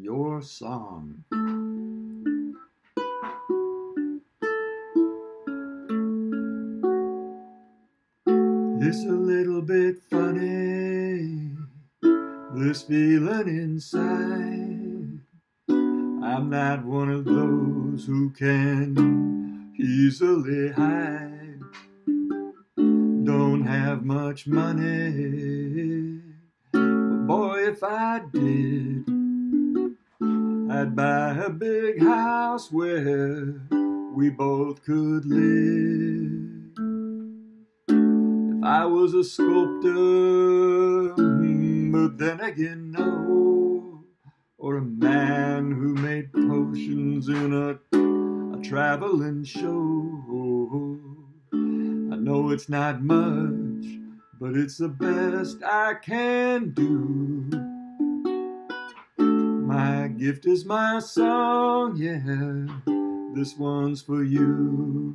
your song. It's a little bit funny, this feeling inside. I'm not one of those who can easily hide. Don't have much money, but boy, if I did, I'd buy a big house where we both could live. If I was a sculptor, hmm, but then again, no. Or a man who made potions in a, a traveling show. I know it's not much, but it's the best I can do. Gift is my song, yeah. This one's for you.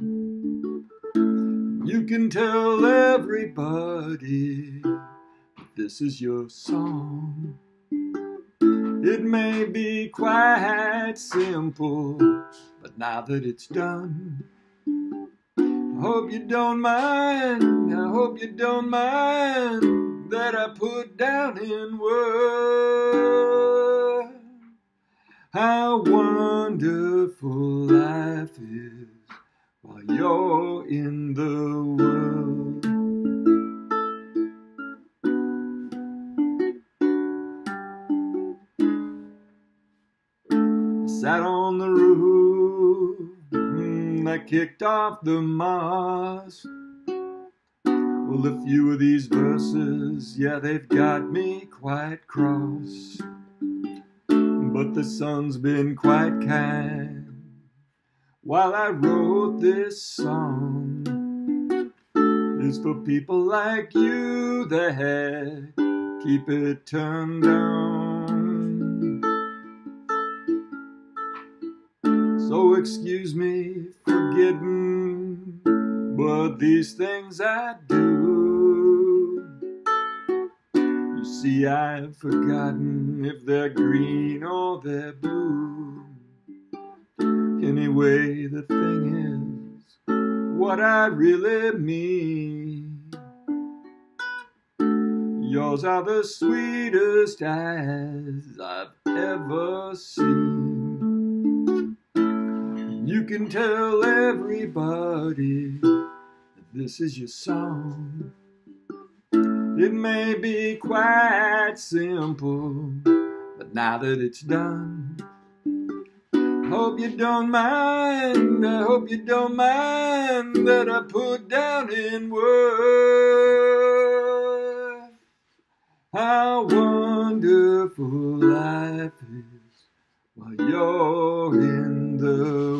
You can tell everybody this is your song. It may be quite simple, but now that it's done, I hope you don't mind. I hope you don't mind that I put down in words how wonderful life is while you're in the world. I sat on the roof mm, that kicked off the moss. Well, a few of these verses, yeah, they've got me quite cross. But the sun's been quite kind while I wrote this song. It's for people like you that keep it turned on. So excuse me for getting, but these things I do. I've forgotten if they're green or they're blue. Anyway, the thing is, what I really mean. Yours are the sweetest eyes I've ever seen. You can tell everybody that this is your song. It may be quite simple, but now that it's done, I hope you don't mind. I hope you don't mind that I put down in words how wonderful life is while you're in the.